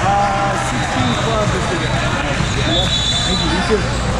Uh, 16 club this weekend. Thank you. You too.